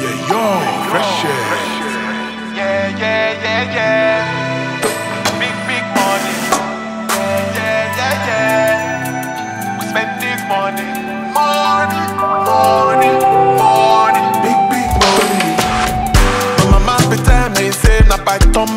Yeah, yo, fresh air. Yeah, yeah, yeah, yeah. Big, big money. Yeah, yeah, yeah, yeah. We spend this money. Money, money, money. Big, big money. My mama be tell me say na python